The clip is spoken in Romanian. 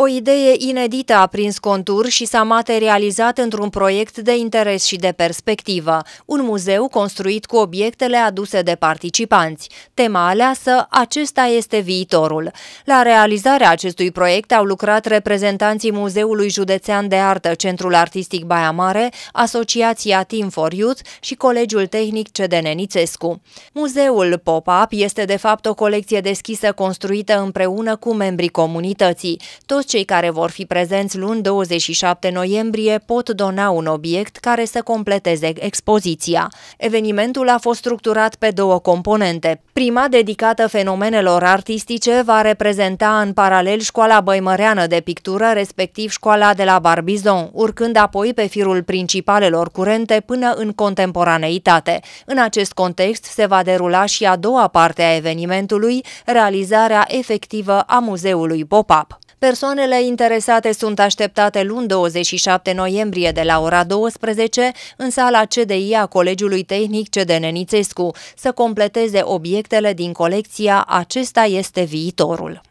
O idee inedită a prins contur și s-a materializat într-un proiect de interes și de perspectivă, un muzeu construit cu obiectele aduse de participanți. Tema aleasă, acesta este viitorul. La realizarea acestui proiect au lucrat reprezentanții Muzeului Județean de Artă, Centrul Artistic Baia Mare, Asociația Team for Youth și Colegiul Tehnic CDN Nițescu. Muzeul Pop-Up este de fapt o colecție deschisă construită împreună cu membrii comunității. Toți cei care vor fi prezenți luni 27 noiembrie pot dona un obiect care să completeze expoziția. Evenimentul a fost structurat pe două componente. Prima, dedicată fenomenelor artistice, va reprezenta în paralel școala băimăreană de pictură, respectiv școala de la Barbizon, urcând apoi pe firul principalelor curente până în contemporaneitate. În acest context se va derula și a doua parte a evenimentului, realizarea efectivă a muzeului pop-up. Persoanele interesate sunt așteptate luni 27 noiembrie de la ora 12 în sala CDI a Colegiului Tehnic CDN Nițescu să completeze obiectele din colecția Acesta este viitorul.